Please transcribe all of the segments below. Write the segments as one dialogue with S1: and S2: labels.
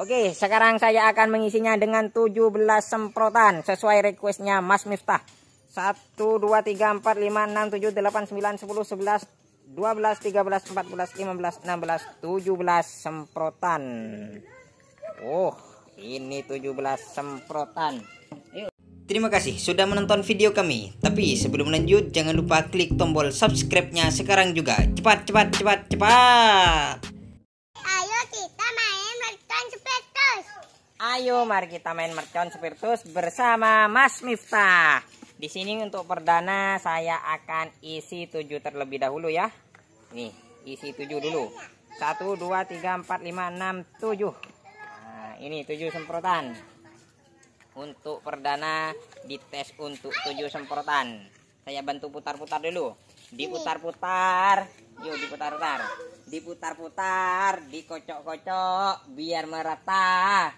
S1: Oke, sekarang saya akan mengisinya dengan 17 semprotan sesuai requestnya Mas Miftah. 1, 2, 3, 4, 5, 6, 7, 8, 9, 10, 11, 12, 13, 14, 15, 16, 17 semprotan. Oh, ini 17 semprotan. Terima kasih sudah menonton video kami. Tapi sebelum lanjut, jangan lupa klik tombol subscribe-nya sekarang juga. Cepat, cepat, cepat, cepat.
S2: Ayo kita main mercon spiritus.
S1: Ayo mari kita main mercon spiritus bersama Mas Miftah. Di sini untuk perdana saya akan isi 7 terlebih dahulu ya. Nih, isi 7 dulu. 1 2 3 4 5 6 7. Nah, ini 7 semprotan. Untuk perdana dites untuk 7 semprotan. Saya bantu putar-putar dulu. Diputar-putar. Yuk diputar-putar. Diputar-putar, dikocok-kocok biar merata.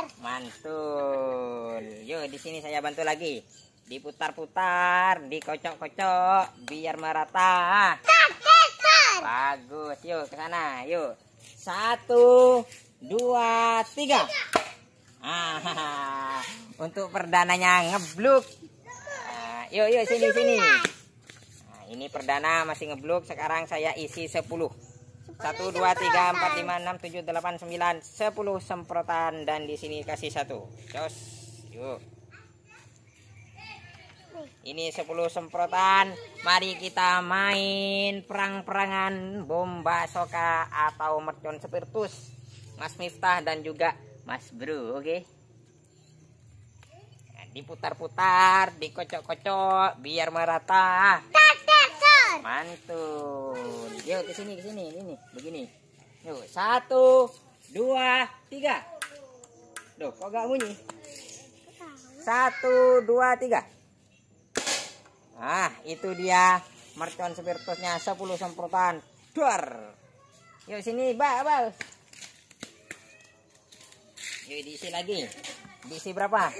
S2: Ter.
S1: Mantul. Yuk di sini saya bantu lagi. Diputar-putar, dikocok-kocok biar merata. Bagus. Yuk ke sana. Yuk. Satu, dua, tiga. Ah, untuk perdananya ngebluk. Ah, yuk yuk sini sini. Nah, ini perdana masih ngebluk. Sekarang saya isi 10. 1 2 3 4 5 6 7 8 9 10 semprotan dan di sini kasih satu. Jos. Yuk. Ini 10 semprotan. Mari kita main perang-perangan bomba soka atau mercon spiritus. Mas Miftah dan juga Mas Bro, oke? Nah, diputar-putar, dikocok-kocok biar merata. Mantul. Yuk ke sini ke sini ini begini. Yuk satu dua tiga. Duh kok gak bunyi? Satu dua tiga. Ah itu dia mercon spiritusnya 10 semprotan. Dor. Yuk sini ba ba. Yuk diisi lagi. Diisi berapa?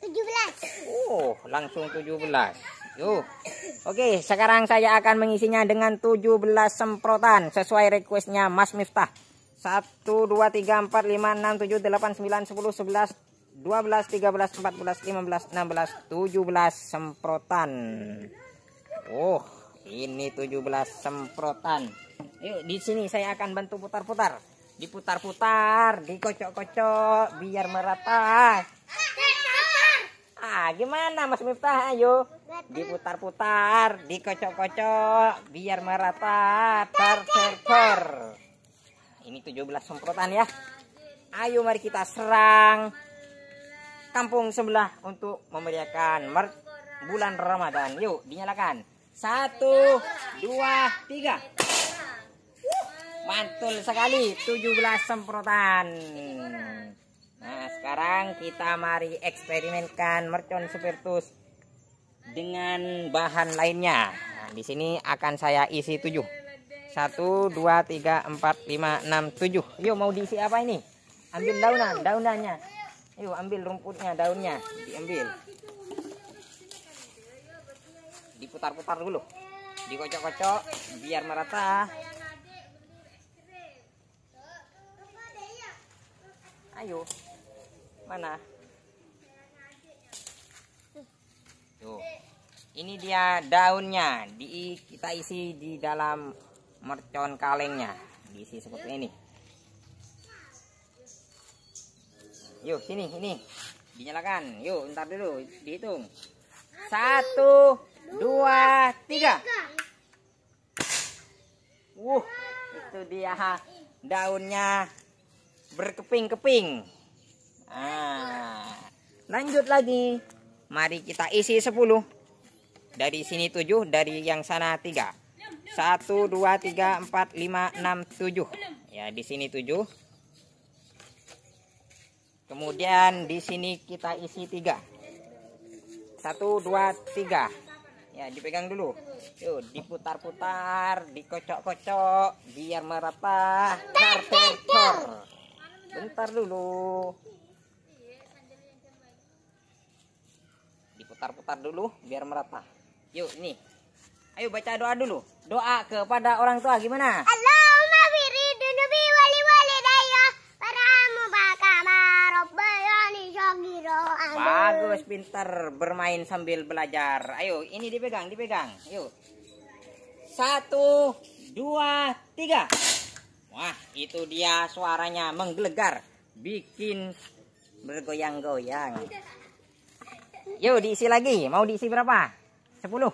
S2: 17.
S1: Oh, langsung 17. Yuk. Oke, sekarang saya akan mengisinya dengan 17 semprotan sesuai requestnya Mas Miftah. 1 2 3 4 5 6 7 8 9 10 11 12 13 14 15 16 17 semprotan. Oh, ini 17 semprotan. Yuk, di sini saya akan bantu putar-putar. Diputar-putar, dikocok-kocok biar merata. Ah, gimana Mas Miftah? Ayo. Diputar-putar, dikocok-kocok biar merata. Ter ter ter. Ini 17 semprotan ya. Ayo mari kita serang kampung sebelah untuk memeriahkan mer- bulan Ramadan. Yuk, dinyalakan. Satu, dua, tiga. Mantul sekali 17 semprotan. Nah, sekarang kita mari eksperimenkan mercon spiritus dengan bahan lainnya. Nah, di sini akan saya isi 7. 1 2 3 4 5 6 7. Yuk mau diisi apa ini? Ambil daunan, daunannya. Yuk ambil rumputnya, daunnya, diambil. Diputar-putar dulu. Dikocok-kocok biar merata. Ayo. Mana? Tuh. Ini dia daunnya. Di kita isi di dalam mercon kalengnya. Diisi seperti ini. Yuk, sini, ini. Dinyalakan. Yuk, ntar dulu. Dihitung. Satu, dua, tiga. Wuh, itu dia daunnya berkeping-keping. Ah, lanjut lagi. Mari kita isi 10. Dari sini 7, dari yang sana 3. 1 2 3 4 5 6 7. Ya, di sini 7. Kemudian di sini kita isi 3. 1 2 3. Ya, dipegang dulu. Yuk, diputar-putar, dikocok-kocok biar merata. Tar. Bentar dulu. Diputar-putar dulu biar merata. Yuk nih. Ayo baca doa dulu. Doa kepada orang tua gimana?
S2: Allahumma firidunubi wali wali daya paramu bakama robbayani syogiro.
S1: Bagus, pintar bermain sambil belajar. Ayo, ini dipegang, dipegang. Yuk. Satu, dua, tiga. Wah, itu dia suaranya menggelegar. Bikin bergoyang-goyang. Yuk, diisi lagi. Mau diisi berapa? Sepuluh.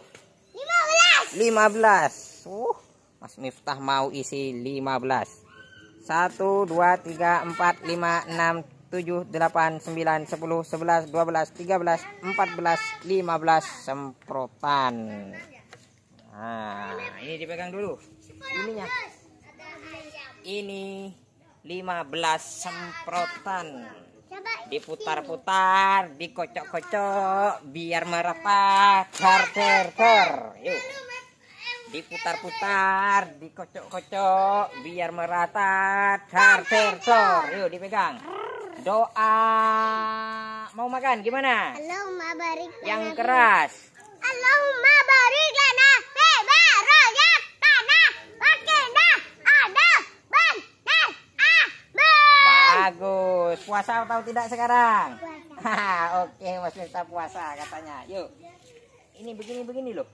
S2: Lima belas.
S1: Lima belas. Uh, Mas Miftah mau isi lima belas. Satu, dua, tiga, empat, lima, enam, tujuh, delapan, sembilan, sepuluh, sebelas, dua belas, tiga belas, empat belas, lima belas semprotan. Nah, ini dipegang dulu. Ininya. Ini 15 semprotan.
S2: Coba.
S1: Diputar-putar, dikocok-kocok biar merata. Ter ter ter. Yuk. Diputar-putar, dikocok-kocok biar merata. Ter ter ter. Yuk dipegang. Doa mau makan gimana?
S2: Allahumma barik
S1: Yang keras.
S2: Allahumma barik lana
S1: Bagus. Puasa atau tidak sekarang?
S2: Puasa.
S1: Oke, Mas Miftah puasa katanya. Yuk. Ini begini-begini loh.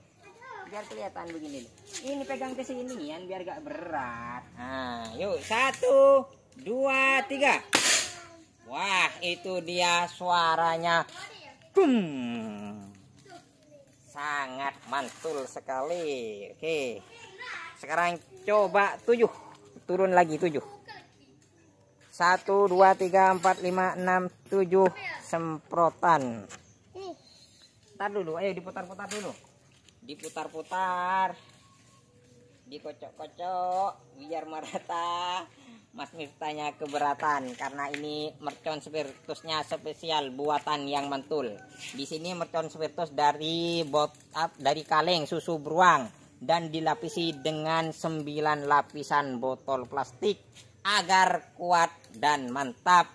S1: Biar kelihatan begini loh. Ini pegang ke sini ya, biar gak berat. Nah, yuk. Satu, dua, tiga. Wah, itu dia suaranya. Bum. Sangat mantul sekali. Oke. Sekarang coba tujuh. Turun lagi tujuh. Satu, dua, tiga, empat, lima, enam, tujuh semprotan. Ntar dulu, ayo diputar-putar dulu. Diputar-putar. Dikocok-kocok biar merata. Mas Miftahnya keberatan karena ini mercon spiritusnya spesial buatan yang mantul. Di sini mercon spiritus dari bot up dari kaleng susu beruang dan dilapisi dengan 9 lapisan botol plastik agar kuat dan mantap.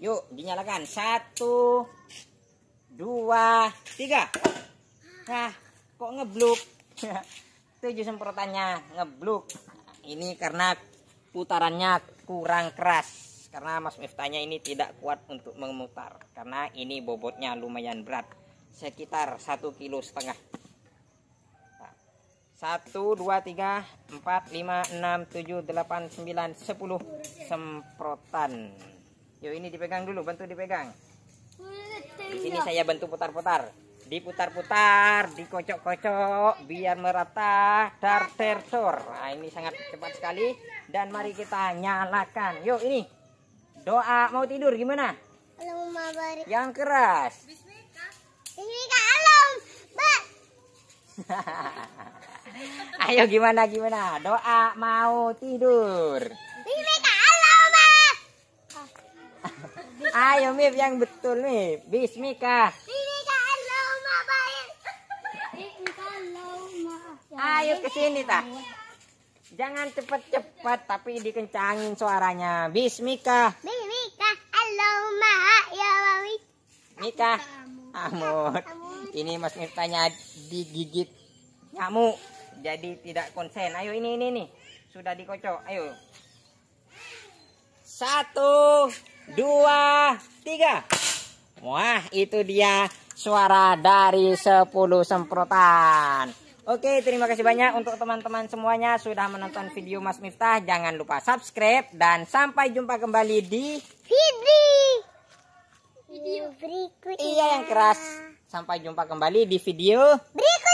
S1: Yuk, dinyalakan. Satu, dua, tiga. Nah, kok ngebluk? Tujuh semprotannya ngebluk. Ini karena putarannya kurang keras. Karena Mas Miftahnya ini tidak kuat untuk memutar. Karena ini bobotnya lumayan berat. Sekitar satu kilo setengah. Nah, Satu, dua, tiga, empat, lima, enam, tujuh, delapan, sembilan, sepuluh semprotan. Yuk ini dipegang dulu, bantu dipegang. Di sini saya bantu putar-putar. Diputar-putar, dikocok-kocok biar merata dar ter tor. Nah, ini sangat cepat sekali dan mari kita nyalakan. Yuk ini. Doa mau tidur gimana? Yang keras.
S2: Bismika Allahumma
S1: Ayo gimana gimana? Doa mau tidur.
S2: Bismika Allahumma
S1: Ayo Mif yang betul Mif. Bismika.
S2: Bismika Allahumma barik. Bismika Allahumma
S1: Ayo ke sini tah. Jangan cepat-cepat tapi dikencangin suaranya. Bismika.
S2: Bismika Allahumma ya.
S1: Mika. Amut. Ini Mas Miftahnya digigit nyamuk. Jadi tidak konsen. Ayo ini ini nih. Sudah dikocok. Ayo. Satu, dua, tiga. Wah, itu dia suara dari 10 semprotan. Oke, terima kasih banyak untuk teman-teman semuanya sudah menonton video Mas Miftah. Jangan lupa subscribe dan sampai jumpa kembali di
S2: Fidri. Video berikutnya.
S1: Iya yang keras. Sampai jumpa kembali di video
S2: Berikutnya.